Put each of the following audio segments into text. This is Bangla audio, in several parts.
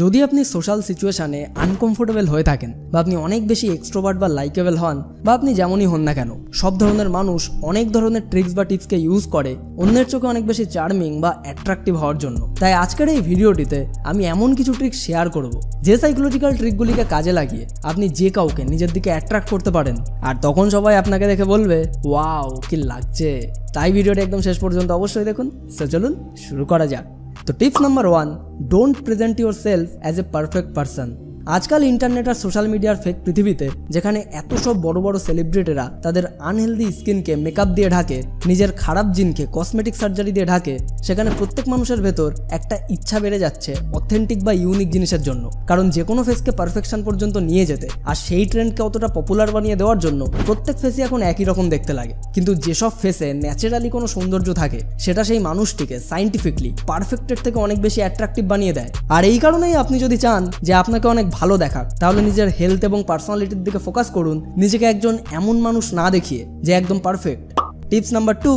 যদি আপনি সোশ্যাল সিচুয়েশানে আনকমফোর্টেবল হয়ে থাকেন বা আপনি অনেক বেশি এক্সট্রোভার্ট বা লাইকেবল হন বা আপনি যেমনই হন না কেন, সব ধরনের মানুষ অনেক ধরনের ট্রিক্স বা টিপসকে ইউজ করে অন্যের চোখে অনেক বেশি চার্মিং বা অ্যাট্রাকটিভ হওয়ার জন্য। তাই আজকের এই ভিডিওটিতে আমি এমন কিছু ট্রিক শেয়ার করব যে সাইকোলজিক্যাল ট্রিকগুলিকে কাজে লাগিয়ে আপনি যে কাউকে নিজের দিকে অ্যাট্রাক্ট করতে পারেন আর তখন সবাই আপনাকে দেখে বলবে ওয়াও কি লাগছে। তাই ভিডিওটা একদম শেষ পর্যন্ত অবশ্যই দেখুন। সো চলুন শুরু করা যাক। The tips number one, don't present yourself as a perfect person. আজকাল ইন্টারনেট আর সোশ্যাল মিডিয়ার ফেক পৃথিবীতে, যেখানে এত সব বড় বড় সেলিব্রিটিরা তাদের আনহেলদি স্কিনকে মেকআপ দিয়ে ঢাকে, নিজের খারাপ জিনকে কসমেটিক সার্জারি দিয়ে ঢাকে, সেখানে প্রত্যেক মানুষের ভেতর একটা ইচ্ছা বেড়ে যাচ্ছে অথেন্টিক বা ইউনিক জিনিসের জন্য। কারণ যে কোনো ফেসকে পারফেকশন পর্যন্ত নিয়ে যেতে, আর সেই ট্রেন্ডকে অতটা পপুলার বানিয়ে দেওয়ার জন্য প্রত্যেক ফেসই এখন একই রকম দেখতে লাগে। কিন্তু যেসব ফেসে ন্যাচারালি কোনো সৌন্দর্য থাকে, সেটা সেই মানুষটিকে সাইন্টিফিকলি পারফেক্টের থেকে অনেক বেশি অ্যাট্রাকটিভ বানিয়ে দেয়। আর এই কারণেই আপনি যদি চান যে আপনাকে অনেক ভালো দেখাক তাহলে নিজের হেলথ এবং পার্সোনালিটির দিকে ফোকাস করুন। নিজেকে একজন এমন মানুষ না দেখিয়ে, যে একদম perfect tips number two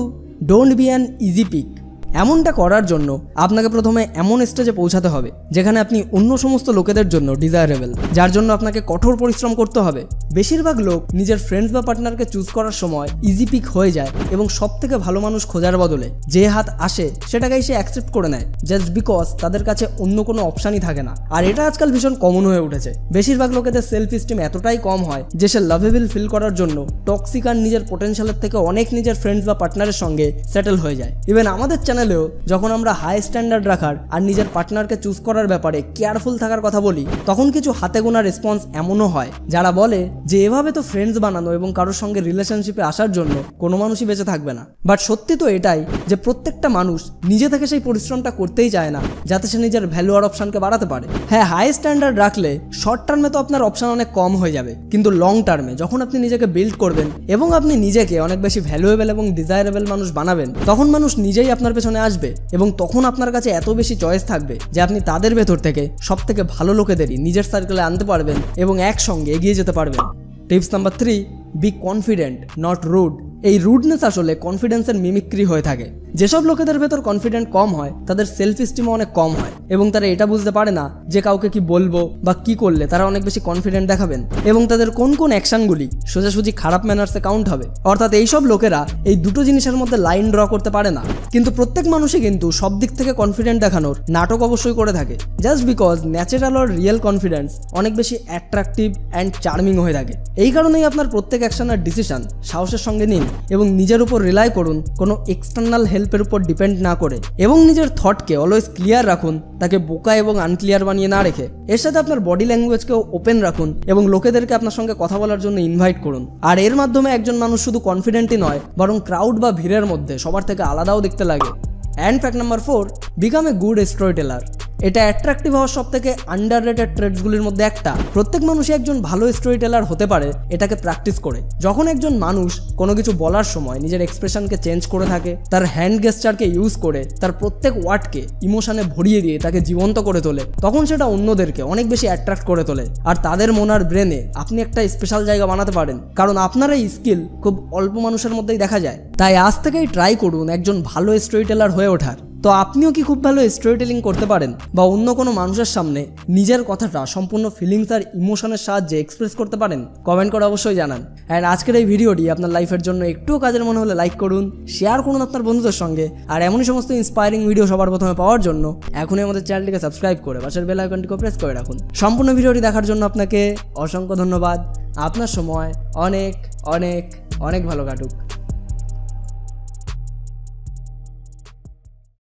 don't be an easy pick এমনটা করার জন্য আপনাকে প্রথমে এমন স্টেজে পৌঁছাতে হবে, যেখানে আপনি অন্য সমস্ত লোকেদের জন্য ডিজায়ারেবল যার জন্য আপনাকে কঠোর পরিশ্রম করতে হবে। বেশিরভাগ লোক নিজের ফ্রেন্ডস বা পার্টনারকে চুজ করার সময় ইজি পিক হয়ে যায় এবং সব থেকে ভালো মানুষ খোঁজার বদলে যে হাত আসে সেটাকেই সে অ্যাকসেপ্ট করে নেয় জাস্ট বিকজ তাদের কাছে অন্য কোনো অপশানই থাকে না। আর এটা আজকাল ভীষণ কমন হয়ে উঠেছে। বেশিরভাগ লোকেদের সেলফ স্টিম এতটাই কম হয় যে সে লাভেবল ফিল করার জন্য টক্সিক আর নিজের পোটেনশিয়ালের থেকে অনেক নিজের ফ্রেন্ডস বা পার্টনারের সঙ্গে সেটেল হয়ে যায়। ইভেন আমাদের চ্যানেলেও যখন আমরা হাই স্ট্যান্ডার্ড রাখার আর নিজের পার্টনারকে চুজ করার ব্যাপারে কেয়ারফুল থাকার কথা বলি, তখন কিছু হাতে গোনা রেসপন্স এমনও হয়, যারা বলে যে এভাবে তো ফ্রেন্ডস বানানো এবং কারোর সঙ্গে রিলেশনশিপে আসার জন্য কোনো মানুষই বেঁচে থাকবে না। বাট সত্যি তো এটাই যে প্রত্যেকটা মানুষ নিজে থেকে সেই পরিশ্রমটা করতেই চায় না, যাতে সে নিজের ভ্যালু আর অপশনকে বাড়াতে পারে। হ্যাঁ হাই স্ট্যান্ডার্ড রাখলে শর্ট টার্মে তো আপনার অপশন অনেক কম হয়ে যাবে, কিন্তু লং টার্মে যখন আপনি নিজেকে বিল্ড করবেন এবং আপনি নিজেকে অনেক বেশি ভ্যালুয়েবল এবং ডিজায়ারেবল মানুষ বানাবেন, তখন মানুষ নিজেই আপনার পেছনে আসবে এবং তখন আপনার কাছে এত বেশি চয়েস থাকবে যে আপনি তাদের ভেতর থেকে সব থেকে ভালো লোকেদেরই নিজের সার্কেলে আনতে পারবেন এবং একসঙ্গে এগিয়ে যেতে পারবেন। Tips number three be confident not rude এই রুডনেস আসলে কনফিডেন্সের মিমিক্রি হয়ে থাকে। যেসব লোকেদের ভেতর কনফিডেন্ট কম হয়, তাদের সেলফ স্টিমও অনেক কম হয় এবং তারা এটা বুঝতে পারে না যে কাউকে কি বলব বা কি করলে তারা অনেক বেশি কনফিডেন্ট দেখাবেন এবং তাদের কোন কোন অ্যাকশনগুলি সোজাসুজি খারাপ ম্যানার্সে কাউন্ট হবে। অর্থাৎ এইসব লোকেরা এই দুটো জিনিসের মধ্যে লাইন ড্র করতে পারে না। কিন্তু প্রত্যেক মানুষই কিন্তু সব দিক থেকে কনফিডেন্ট দেখানোর নাটক অবশ্যই করে থাকে। জাস্ট বিকজ ন্যাচারাল আর রিয়েল কনফিডেন্স অনেক বেশি অ্যাট্রাকটিভ অ্যান্ড চার্মিং হয়ে থাকে। এই কারণেই আপনার প্রত্যেক অ্যাকশন আর ডিসিশন সাহসের সঙ্গে নিন এবং নিজের উপর রিলাই করুন কোনো এক্সটার্নাল হেল্পের উপর ডিপেন্ড না করে এবং নিজের থটকে অলওয়েজ ক্লিয়ার রাখুন, তাকে বোকা এবং আনক্লিয়ার বানিয়ে না রেখে। এর সাথে আপনার বডি ল্যাঙ্গুয়েজকেও ওপেন রাখুন এবং লোকেদেরকে আপনার সঙ্গে কথা বলার জন্য ইনভাইট করুন। আর এর মাধ্যমে একজন মানুষ শুধু কনফিডেন্টই নয়, বরং ক্রাউড বা ভিড়ের মধ্যে সবার থেকে আলাদাও দেখতে লাগে। And fact number four become a good story teller এটা অ্যাট্রাকটিভ হওয়ার সব থেকে আন্ডার রেটেড ট্রেডসগুলির মধ্যে একটা। প্রত্যেক মানুষই একজন ভালো স্টোরি টেলার হতে পারে, এটাকে প্র্যাকটিস করে। যখন একজন মানুষ কোনো কিছু বলার সময় নিজের এক্সপ্রেশনকে চেঞ্জ করে থাকে, তার হ্যান্ড গেস্টারকে ইউজ করে, তার প্রত্যেক ওয়ার্ডকে ইমোশনে ভরিয়ে দিয়ে তাকে জীবন্ত করে তোলে, তখন সেটা অন্যদেরকে অনেক বেশি অ্যাট্রাক্ট করে তোলে। আর তাদের মনার ব্রেনে আপনি একটা স্পেশাল জায়গা বানাতে পারেন, কারণ আপনার এই স্কিল খুব অল্প মানুষের মধ্যেই দেখা যায়। তাই আজ থেকেই ট্রাই করুন একজন ভালো স্টোরি টেলার হয়ে ওঠার। তো আপনিও কি খুব ভালো স্টোরি টেলিং করতে পারেন? বা অন্য কোনো মানুষের সামনে নিজের কথাটা, সম্পূর্ণ ফিলিংস আর ইমোশনের সাহায্যে এক্সপ্রেস করতে পারেন? কমেন্ট করে অবশ্যই জানান। অ্যান্ড আজকের এই ভিডিওটি আপনার লাইফের জন্য একটুও কাজের মনে হলে লাইক করুন শেয়ার করুন আপনার বন্ধুদের সঙ্গে, আর এমনই সমস্ত ইন্সপায়ারিং ভিডিও সবার প্রথমে পাওয়ার জন্য এখনই আমাদের চ্যানেলটিকে সাবস্ক্রাইব করে, পাশের বেল আইকনটিকে প্রেস করে রাখুন। সম্পূর্ণ ভিডিওটি দেখার জন্য আপনাকে অসংখ্য ধন্যবাদ। আপনার সময় অনেক অনেক অনেক ভালো কাটুক।